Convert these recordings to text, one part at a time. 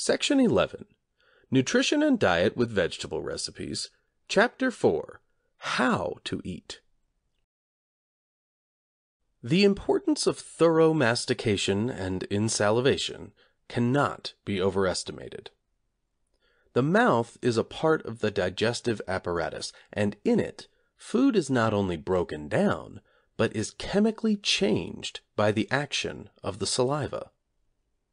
Section 11. Nutrition and Diet with Vegetable Recipes. Chapter 4. How to Eat. The importance of thorough mastication and insalivation cannot be overestimated. The mouth is a part of the digestive apparatus, and in it food is not only broken down, but is chemically changed by the action of the saliva.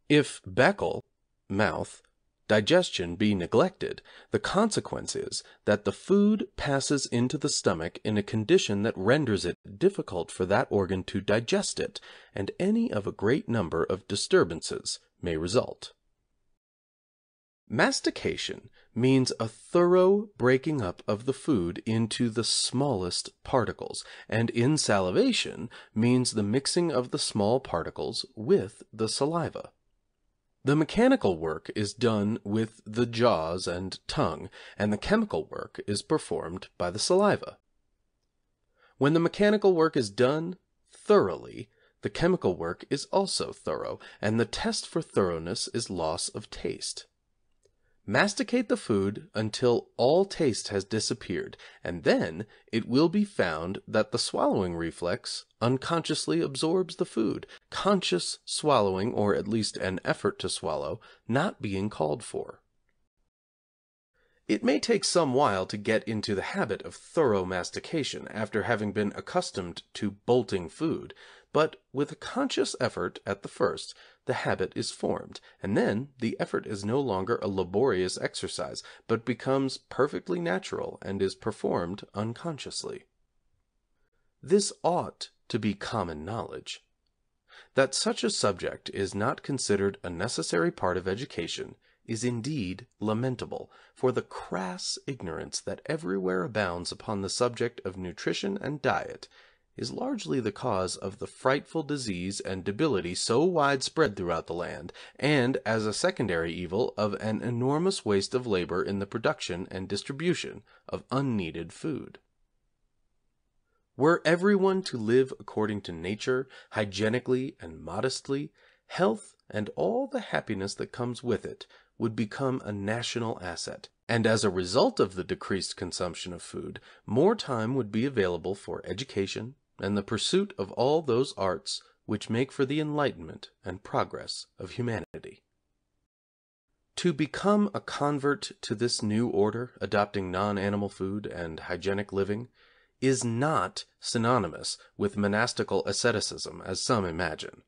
If buccal (mouth) digestion be neglected, the consequence is that the food passes into the stomach in a condition that renders it difficult for that organ to digest it, and any of a great number of disturbances may result. Mastication means a thorough breaking up of the food into the smallest particles, and insalivation means the mixing of the small particles with the saliva. The mechanical work is done with the jaws and tongue, and the chemical work is performed by the saliva. When the mechanical work is done thoroughly, the chemical work is also thorough, and the test for thoroughness is loss of taste. Masticate the food until all taste has disappeared, and then it will be found that the swallowing reflex unconsciously absorbs the food, conscious swallowing, or at least an effort to swallow, not being called for. It may take some while to get into the habit of thorough mastication after having been accustomed to bolting food, but with a conscious effort at the first the habit is formed, and then the effort is no longer a laborious exercise, but becomes perfectly natural and is performed unconsciously. This ought to be common knowledge. That such a subject is not considered a necessary part of education is indeed lamentable, for the crass ignorance that everywhere abounds upon the subject of nutrition and diet is largely the cause of the frightful disease and debility so widespread throughout the land, and, as a secondary evil, of an enormous waste of labor in the production and distribution of unneeded food. Were everyone to live according to nature, hygienically and modestly, health and all the happiness that comes with it would become a national asset, and as a result of the decreased consumption of food, more time would be available for education, and the pursuit of all those arts which make for the enlightenment and progress of humanity. To become a convert to this new order adopting non animal food and hygienic living is not synonymous with monastical asceticism as some imagine.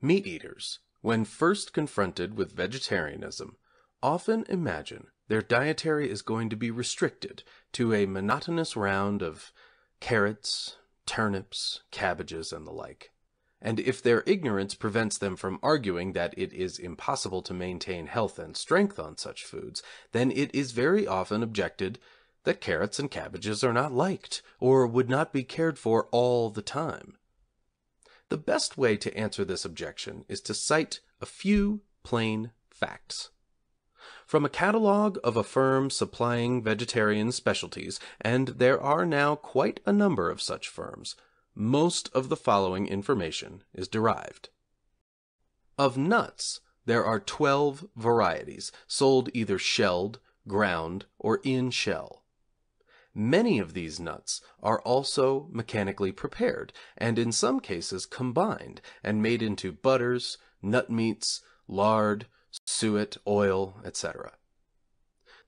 Meat eaters, when first confronted with vegetarianism, often imagine their dietary is going to be restricted to a monotonous round of carrots, turnips, cabbages, and the like; and if their ignorance prevents them from arguing that it is impossible to maintain health and strength on such foods, then it is very often objected that carrots and cabbages are not liked, or would not be cared for all the time. The best way to answer this objection is to cite a few plain facts. From a catalogue of a firm supplying vegetarian specialties, and there are now quite a number of such firms, most of the following information is derived: Of nuts there are twelve varieties, sold either shelled, ground, or in shell. Many of these nuts are also mechanically prepared, and in some cases combined and made into butters, nut meats, lard suet, oil, etc.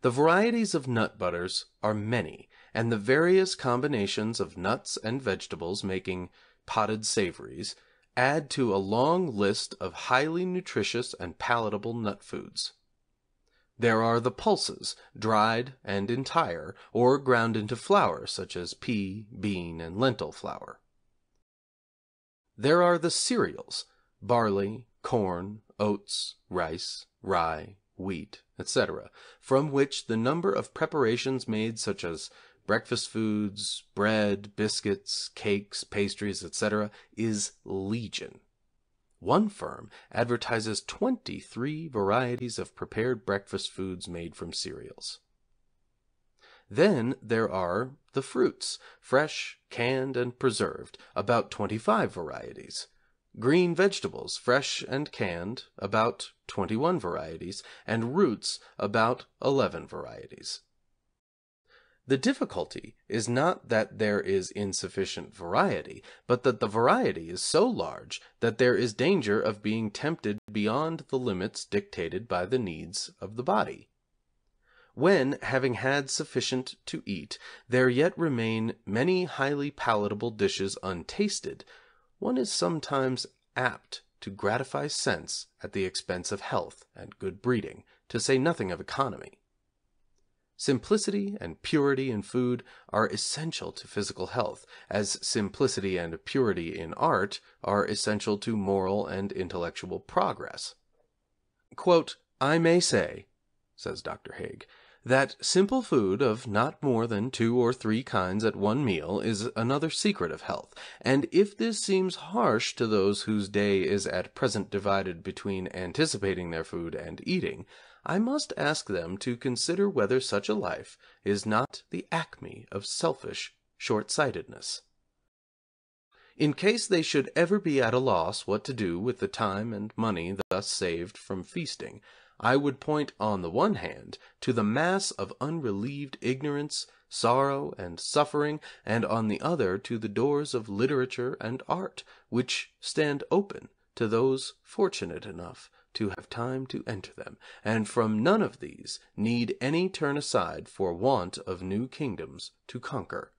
The varieties of nut butters are many, and the various combinations of nuts and vegetables making potted savories add to a long list of highly nutritious and palatable nut foods. There are the pulses, dried and entire, or ground into flour, such as pea, bean, and lentil flour. There are the cereals, barley, corn, oats, rice, rye, wheat, etc., from which the number of preparations made such as breakfast foods, bread, biscuits, cakes, pastries, etc., is legion. One firm advertises twenty three varieties of prepared breakfast foods made from cereals. Then there are the fruits, fresh, canned, and preserved, about twenty five varieties green vegetables, fresh and canned, about 21 varieties, and roots, about 11 varieties. The difficulty is not that there is insufficient variety, but that the variety is so large that there is danger of being tempted beyond the limits dictated by the needs of the body. When, having had sufficient to eat, there yet remain many highly palatable dishes untasted, one is sometimes apt to gratify sense at the expense of health and good breeding, to say nothing of economy. Simplicity and purity in food are essential to physical health, as simplicity and purity in art are essential to moral and intellectual progress. "I may say," says Dr. Haig, "that simple food of not more than two or three kinds at one meal is another secret of health, and if this seems harsh to those whose day is at present divided between anticipating their food and eating. I must ask them to consider whether such a life is not the acme of selfish short sightedness. In case they should ever be at a loss what to do with the time and money thus saved from feasting, I would point on the one hand to the mass of unrelieved ignorance, sorrow, and suffering, and on the other to the doors of literature and art, which stand open to those fortunate enough to have time to enter them, and from none of these need any turn aside for want of new kingdoms to conquer."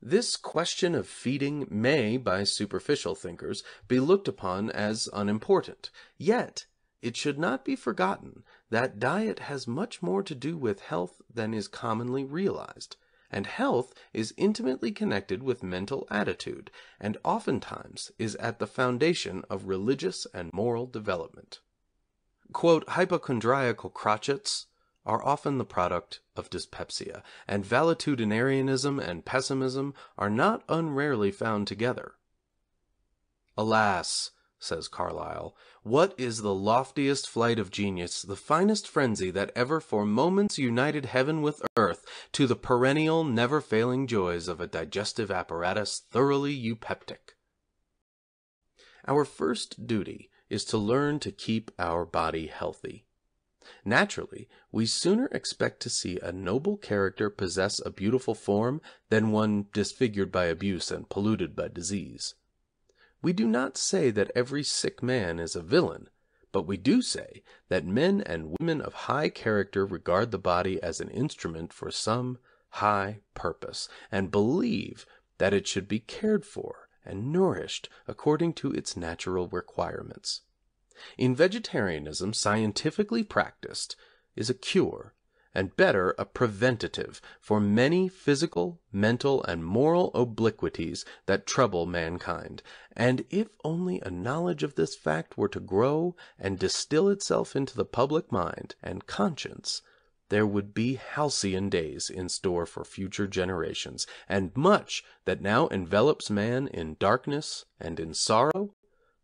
This question of feeding may, by superficial thinkers, be looked upon as unimportant, yet it should not be forgotten that diet has much more to do with health than is commonly realized and health is intimately connected with mental attitude, and oftentimes is at the foundation of religious and moral development. "Hypochondriacal crotchets are often the product of dyspepsia, and valetudinarianism and pessimism are not unrarely found together." Alas! Says Carlyle, what is the loftiest flight of genius, the finest frenzy that ever for moments united heaven with earth, to the perennial, never failing joys of a digestive apparatus thoroughly eupeptic? Our first duty is to learn to keep our body healthy. Naturally, we sooner expect to see a noble character possess a beautiful form than one disfigured by abuse and polluted by disease. We do not say that every sick man is a villain, but we do say that men and women of high character regard the body as an instrument for some high purpose, and believe that it should be cared for and nourished according to its natural requirements. In vegetarianism scientifically practiced is a cure and better a preventative, for many physical, mental, and moral obliquities that trouble mankind, and if only a knowledge of this fact were to grow and distill itself into the public mind and conscience, there would be halcyon days in store for future generations, and much that now envelops man in darkness and in sorrow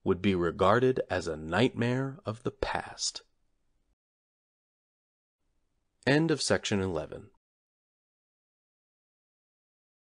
would be regarded as a nightmare of the past. End of section 11.